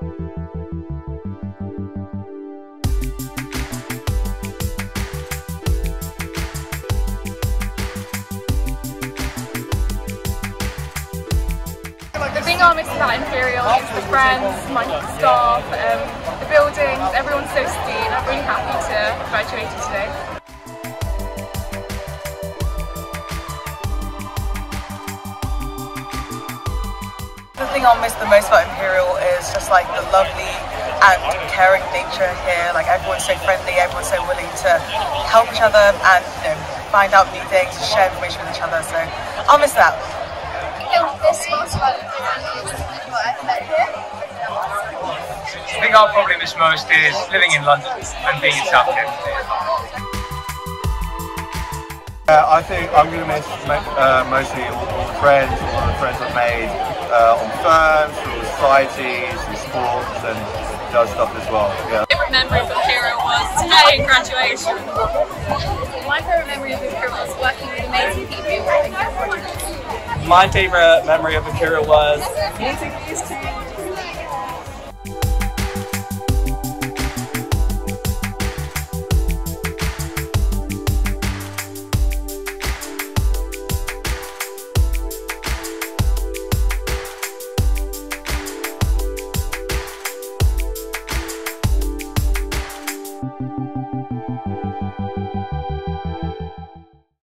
The thing I miss about Imperial is the friends, my staff, um, the buildings, everyone's so and I'm really happy to have graduated today. Thing I'll miss the most about Imperial is just like the lovely and caring nature here. Like everyone's so friendly, everyone's so willing to help each other and you know find out new things, share information with each other. So I'll miss that. This most about what I've met here. The thing I'll probably miss most is living in London and being in South Kensington. Uh, I think I'm going to miss uh, mostly all, all the friends, all the friends I've made uh, on firms, through societies, and sports, and does stuff as well. Yeah. My Favorite memory of Imperial was today in graduation. My favorite memory of Imperial was working with amazing people and good projects. My favorite memory of Imperial was meeting these